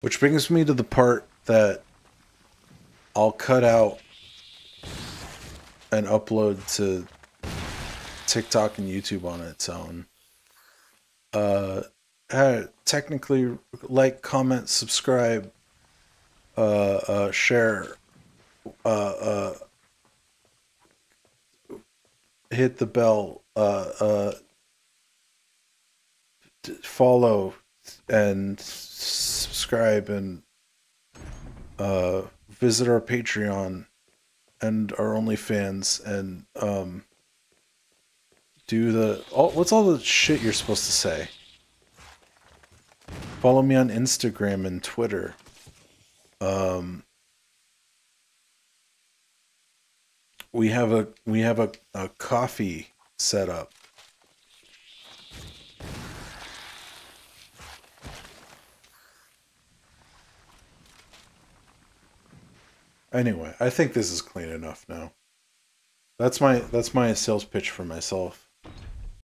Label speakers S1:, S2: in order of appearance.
S1: Which brings me to the part that I'll cut out and upload to TikTok and YouTube on its own. Uh, uh technically, like, comment, subscribe, uh, uh, share, uh, uh, hit the bell, follow, and subscribe, and uh, visit our Patreon and our OnlyFans, and um, do the all, what's all the shit you're supposed to say? Follow me on Instagram and Twitter. Um, we have a we have a, a coffee set up. Anyway, I think this is clean enough now. That's my that's my sales pitch for myself.